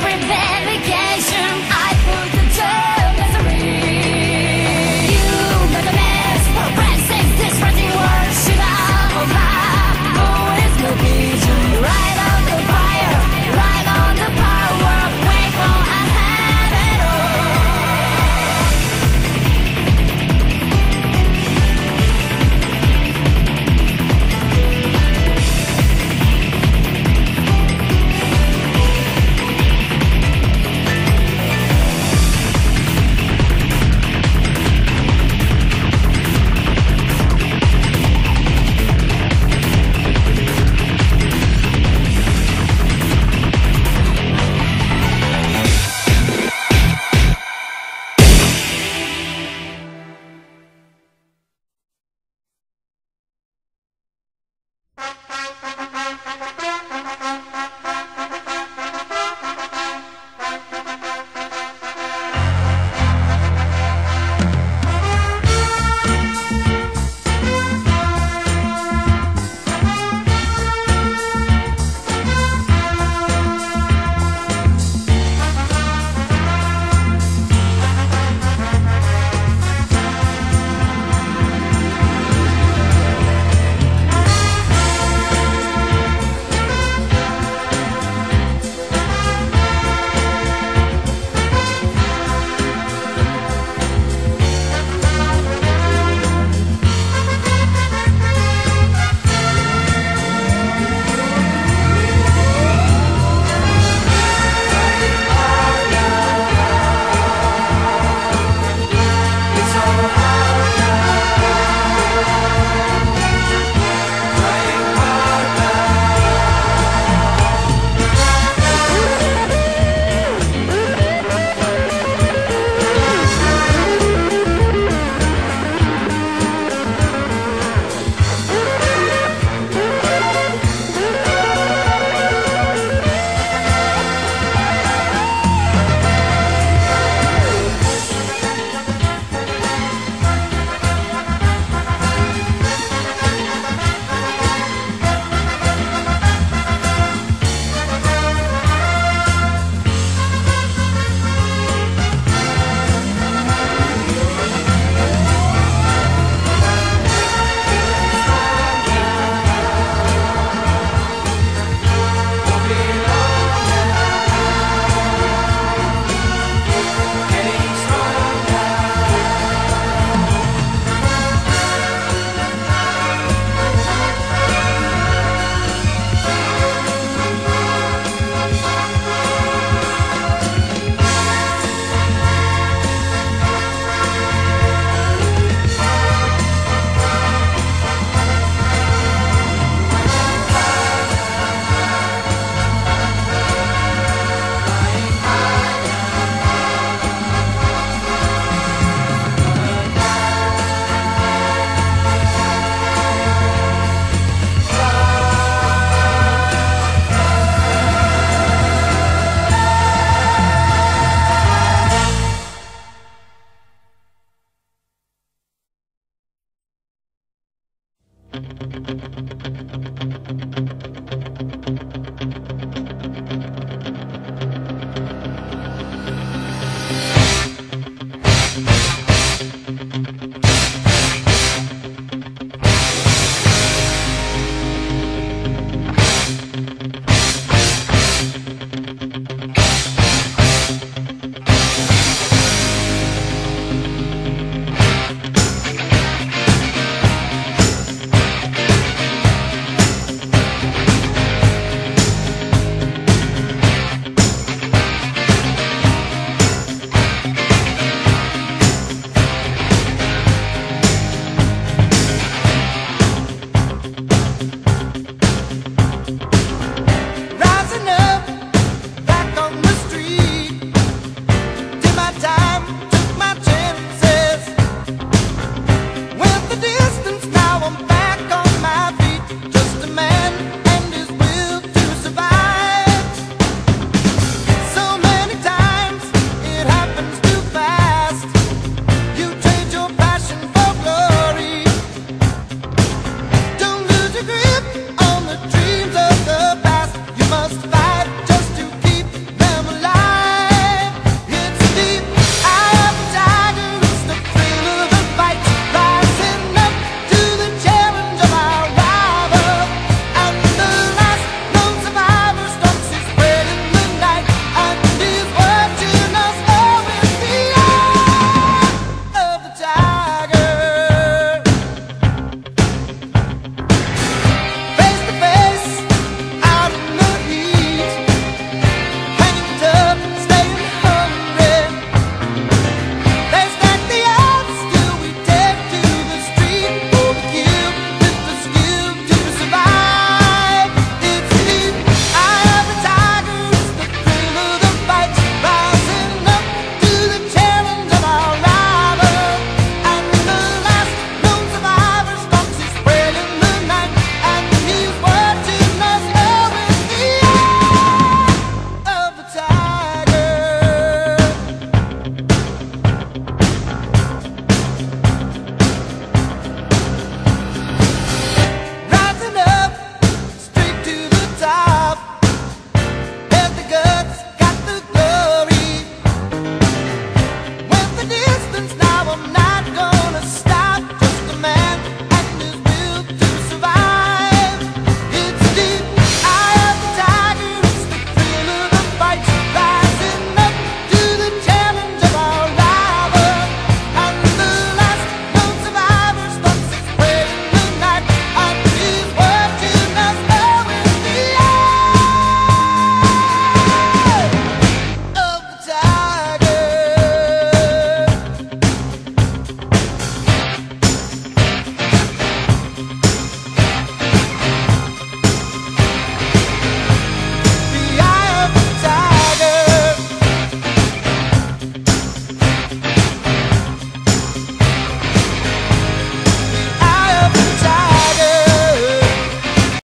favorite.